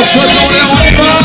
Nossa, não é um